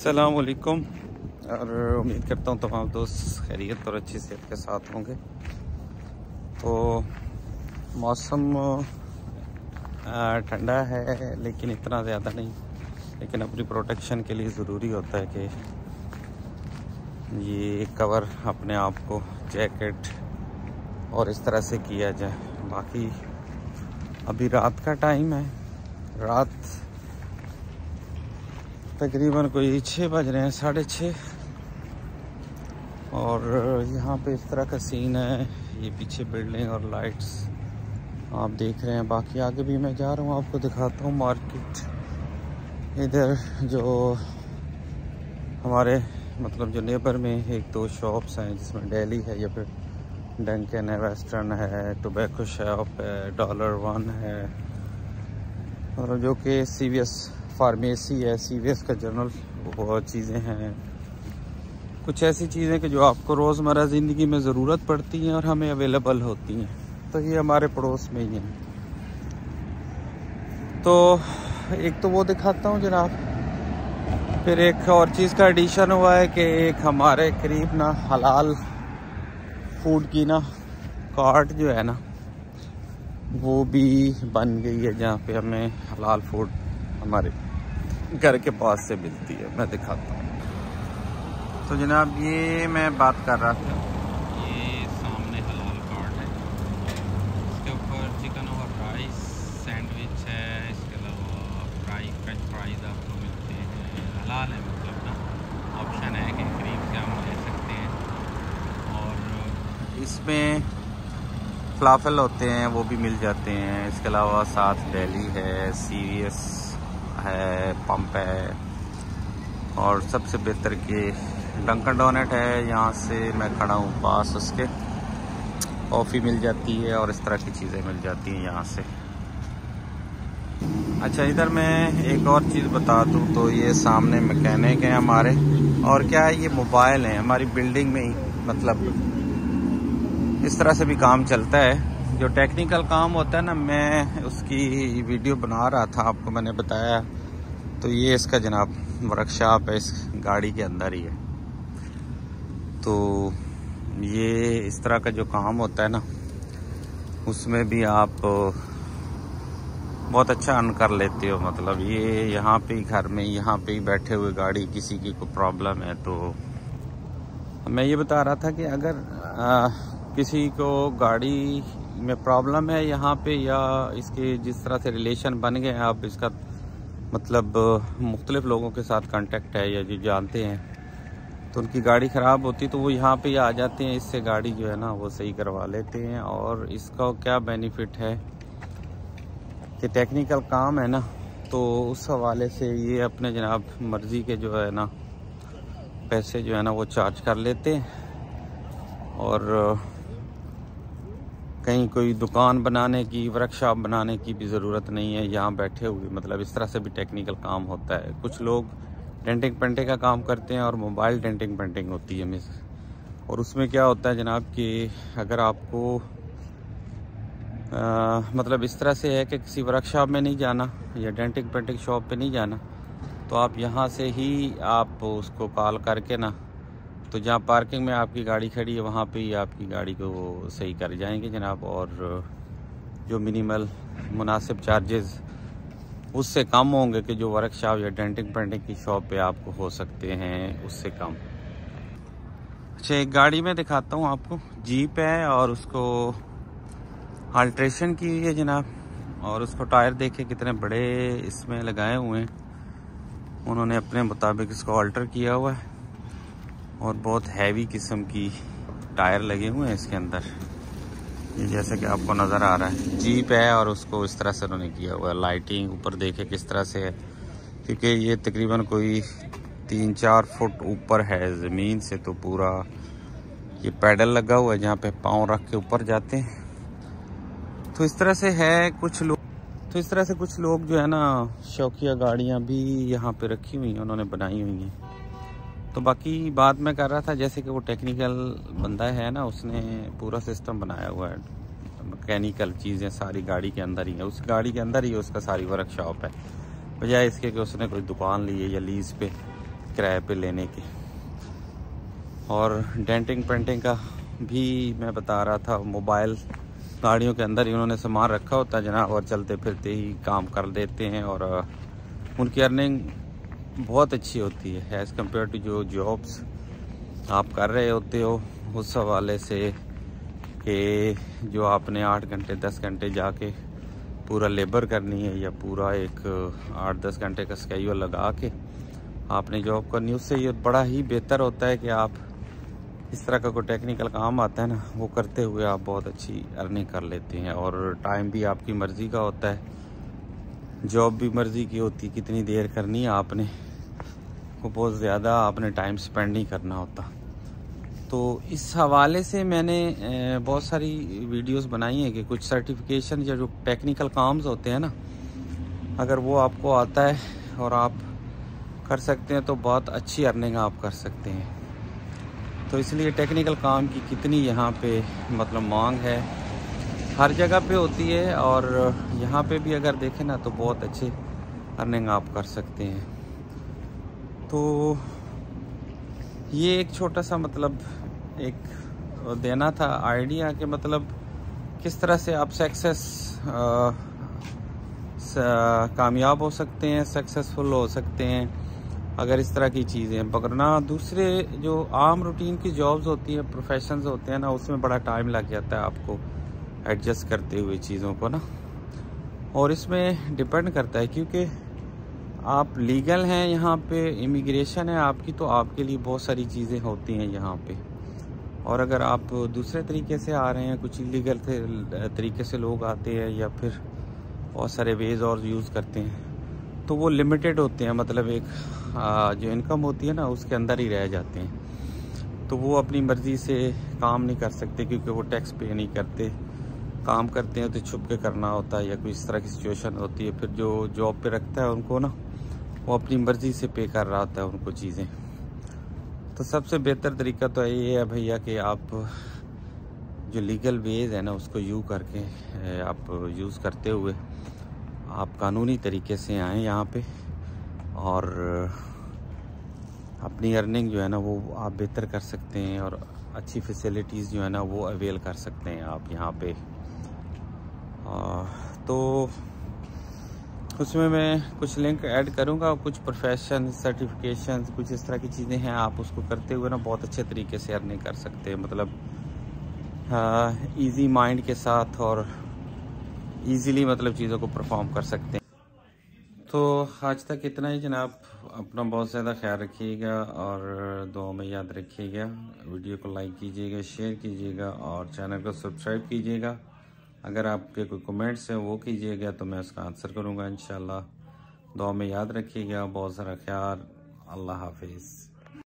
असलकुम और उम्मीद करता हूँ तमाम दोस्त खैरियत और अच्छी सेहत के साथ होंगे। तो मौसम ठंडा है, लेकिन इतना ज़्यादा नहीं। लेकिन अपनी प्रोटेक्शन के लिए ज़रूरी होता है कि ये कवर अपने आप को जैकेट और इस तरह से किया जाए। बाकी अभी रात का टाइम है। रात तकरीबन कोई छः बज रहे हैं, साढ़े छः। और यहाँ पे इस तरह का सीन है, ये पीछे बिल्डिंग और लाइट्स आप देख रहे हैं। बाकी आगे भी मैं जा रहा हूँ, आपको दिखाता हूँ मार्केट इधर जो हमारे मतलब जो नेबर में एक दो शॉप्स हैं, जिसमें डेली है, या फिर डंकन है वेस्टर्न है टोबैको शॉप है डॉलर वन है, और जो कि सी फार्मेसी है सी का जनरल बहुत चीज़ें हैं। कुछ ऐसी चीज़ें कि जो आपको रोज़मर्रा ज़िंदगी में ज़रूरत पड़ती हैं और हमें अवेलेबल होती हैं। तो ये हमारे पड़ोस में ही हैं। तो एक तो वो दिखाता हूँ जनाब। फिर एक और चीज़ का एडिशन हुआ है कि एक हमारे करीब ना हलाल फ़ूड की ना कार्ट जो है ना, वो भी बन गई है जहाँ पे हमें हलाल फ़ूड हमारे घर के पास से मिलती है मैं दिखाता हूँ। तो जनाब ये मैं बात कर रहा था। ये सामने हलाल कार्ड है। इसके ऊपर चिकन और राइस सैंडविच है इसके अलावा फ्राई फ्रेंच फ्राइज आपको मिलते हैं। हलाल है मतलब ना ऑप्शन है कि करीब से हम ले सकते हैं। और इसमें फ्लाफल होते हैं वो भी मिल जाते हैं। इसके अलावा साथ डेली है सीवीएस है पंप है। और सबसे बेहतर कि डंकन डोनेट है, यहाँ से मैं खड़ा हूँ पास उसके। कॉफ़ी मिल जाती है और इस तरह की चीज़ें मिल जाती हैं यहाँ से। अच्छा इधर मैं एक और चीज़ बता दूँ तो ये सामने मैकेनिक हैं हमारे। और क्या है, ये मोबाइल है, हमारी बिल्डिंग में ही मतलब इस तरह से भी काम चलता है। जो टेक्निकल काम होता है ना मैं उसकी वीडियो बना रहा था आपको मैंने बताया। तो ये इसका जनाब वर्कशॉप है इस गाड़ी के अंदर ही है। तो ये इस तरह का जो काम होता है ना उसमें भी आप बहुत अच्छा अन कर लेते हो। मतलब ये यहाँ पे ही घर में यहाँ पे ही बैठे हुए गाड़ी किसी की कोई प्रॉब्लम है तो। मैं ये बता रहा था कि अगर आ, किसी को गाड़ी में प्रॉब्लम है यहाँ पे, या इसके जिस तरह से रिलेशन बन गए हैं, आप इसका मतलब मुख्तलिफ़ लोगों के साथ कांटेक्ट है, या जो जानते हैं तो उनकी गाड़ी ख़राब होती तो वो यहाँ पे आ जाते हैं, इससे गाड़ी जो है ना, वो सही करवा लेते हैं, और इसका क्या बेनिफिट है कि टेक्निकल काम है ना तो उस हवाले से ये अपने जनाब मर्ज़ी के जो है ना, पैसे जो है ना, वो चार्ज कर लेते हैं, और कहीं कोई दुकान बनाने की वर्कशॉप बनाने की भी ज़रूरत नहीं है यहाँ बैठे हुए। मतलब इस तरह से भी टेक्निकल काम होता है। कुछ लोग डेंटिंग पेंटिंग का काम करते हैं और मोबाइल डेंटिंग पेंटिंग होती है मिस और उसमें क्या होता है जनाब कि अगर आपको आ, मतलब इस तरह से है कि किसी वर्कशॉप में नहीं जाना या डेंटिंग पेंटिंग शॉप पे नहीं जाना तो आप यहाँ से ही आप उसको कॉल करके ना तो जहाँ पार्किंग में आपकी गाड़ी खड़ी है, वहाँ पे ही आपकी गाड़ी को सही कर जाएँगे जनाब। और जो मिनिमल मुनासिब चार्जेस उससे कम होंगे कि जो वर्कशॉप या डेंटिंग पेंटिंग की शॉप पे आपको हो सकते हैं, उससे कम। अच्छा एक गाड़ी में दिखाता हूँ आपको। जीप है और उसको अल्ट्रेशन की हुई है जनाब। और उसको टायर देखे कितने बड़े इसमें लगाए हुए हैं। उन्होंने अपने मुताबिक इसको अल्टर किया हुआ है। और बहुत हैवी किस्म की टायर लगे हुए हैं इसके अंदर। ये जैसे कि आपको नज़र आ रहा है। जीप है और उसको इस तरह से उन्होंने किया हुआ है। लाइटिंग ऊपर देखे किस तरह से है। क्योंकि ये तकरीबन कोई तीन चार फुट ऊपर है ज़मीन से तो पूरा ये पैडल लगा हुआ है जहाँ पे पाँव रख के ऊपर जाते हैं। तो इस तरह से है कुछ लोग तो इस तरह से कुछ लोग जो है ना, शौकिया गाड़ियाँ भी यहाँ पे रखी हुई हैं, उन्होंने बनाई हुई हैं। तो बाकी बात मैं कर रहा था, जैसे कि वो टेक्निकल बंदा है ना, उसने पूरा सिस्टम बनाया हुआ है। मैकेनिकल चीज़ें सारी गाड़ी के अंदर ही है। उस गाड़ी के अंदर ही उसका सारी वर्कशॉप है। बजाय इसके कि उसने कोई दुकान ली है या लीज पे, किराए पे लेने के। और डेंटिंग पेंटिंग का भी मैं बता रहा था मोबाइल गाड़ियों के अंदर ही उन्होंने सामान रखा होता है जनाब, और चलते फिरते ही काम कर देते हैं, और, उनकी अर्निंग बहुत अच्छी होती है एज़ कंपेयर टू जो जॉब्स आप कर रहे होते हो, उस हवाले से कि जो आपने आठ घंटे, दस घंटे जाके पूरा लेबर करनी है या पूरा एक आठ, दस घंटे का स्केजूल लगा के आपने जॉब करनी उससे ये बड़ा ही बेहतर होता है कि आप इस तरह का कोई टेक्निकल काम आता है ना, वो करते हुए आप बहुत अच्छी अर्निंग कर लेते हैं और टाइम भी आपकी मर्ज़ी का होता है। जॉब भी मर्ज़ी की होती है, कितनी देर करनी है आपने। को बहुत ज़्यादा आपने टाइम स्पेंड नहीं करना होता। तो इस हवाले से मैंने बहुत सारी वीडियोस बनाई हैं कि कुछ सर्टिफिकेशन या जो टेक्निकल काम्स होते हैं ना, अगर वो आपको आता है और आप कर सकते हैं तो बहुत अच्छी अर्निंग आप कर सकते हैं। तो इसलिए टेक्निकल काम की कितनी यहाँ पे मतलब मांग है। हर जगह पे होती है और यहाँ पे भी अगर देखें ना तो बहुत अच्छे अर्निंग आप कर सकते हैं। तो ये एक छोटा सा मतलब एक देना था आइडिया कि मतलब किस तरह से आप सक्सेस कामयाब हो सकते हैं, सक्सेसफुल हो सकते हैं, अगर इस तरह की चीज़ें। पकड़ना दूसरे जो आम रूटीन की जॉब्स होती हैं, प्रोफेशंस होते हैं ना, उसमें बड़ा टाइम लग जाता है आपको एडजस्ट करते हुए चीज़ों को ना। और इसमें डिपेंड करता है, क्योंकि आप लीगल हैं यहाँ पे, इमिग्रेशन है, आपकी तो आपके लिए बहुत सारी चीज़ें होती हैं यहाँ पे। और अगर आप दूसरे तरीके से आ रहे हैं, कुछ इलीगल तरीके से लोग आते हैं या फिर बहुत सारे वेज और यूज़ करते हैं तो वो लिमिटेड होते हैं। मतलब एक जो इनकम होती है ना, उसके अंदर ही रह जाते हैं। तो वो अपनी मर्ज़ी से काम नहीं कर सकते क्योंकि वो टैक्स पे नहीं करते। काम करते हैं तो छुप के करना होता है या कोई इस तरह की सिचुएशन होती है। फिर जो जॉब पे रखता है उनको ना वो अपनी मर्ज़ी से पे कर रहा होता है उनको चीज़ें। तो सबसे बेहतर तरीका तो ये है भैया कि आप जो लीगल वेज है ना उसको यू करके आप यूज़ करते हुए आप कानूनी तरीके से आएँ यहाँ पे और अपनी अर्निंग जो है ना वो आप बेहतर कर सकते हैं और अच्छी फैसिलिटीज़ जो है ना वो अवेल कर सकते हैं आप यहाँ पे। आ, तो उसमें मैं कुछ लिंक ऐड करूँगा, कुछ प्रोफेशन सर्टिफिकेशन कुछ इस तरह की चीज़ें हैं, आप उसको करते हुए ना बहुत अच्छे तरीके से अर्निंग कर सकते। हैं मतलब इजी माइंड के साथ और इजीली मतलब चीज़ों को परफॉर्म कर सकते हैं। तो आज तक इतना ही जनाब। अपना बहुत ज़्यादा ख्याल रखिएगा और दुआ में याद रखिएगा। वीडियो को लाइक कीजिएगा शेयर कीजिएगा और चैनल को सब्सक्राइब कीजिएगा। अगर आपके कोई कमेंट्स हैं, वो कीजिएगा तो मैं उसका आंसर करूँगा इन दुआ में याद रखिएगा, बहुत सारा ख्याल। अल्लाह हाफिज़।